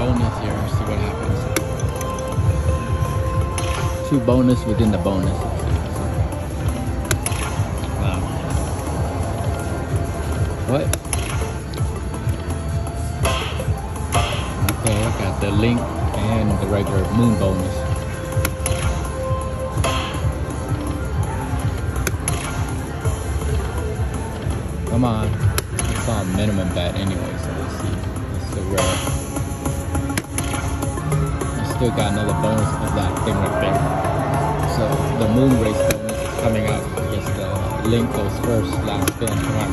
bonus here. See what happens. Two bonus within the bonus. Wow. What? Okay, I got the link and the regular moon bonus. Come on. It's on minimum bet anyway, so let's see. It's the rare. Still got another bonus of that thing right there. So the moon race bonus is coming up. Guess the uh, link goes first, last spin. Come on.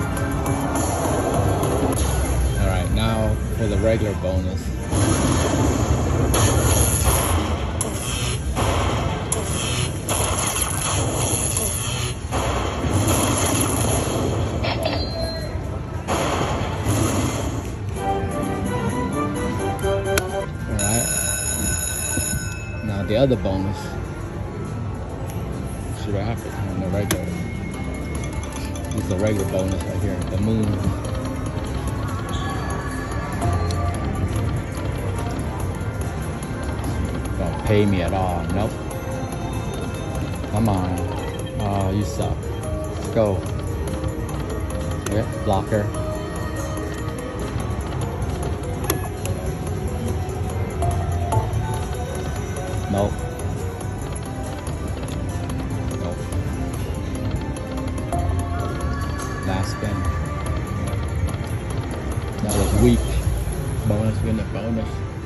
Alright, now for the regular bonus. The other bonus. See what happens on the regular. Is the regular bonus right here. The moon. Don't pay me at all. Nope. Come on. Oh, you suck. Let's go. Yeah, blocker. Nope. Nope. Last spin. That was weak. Bonus win the bonus.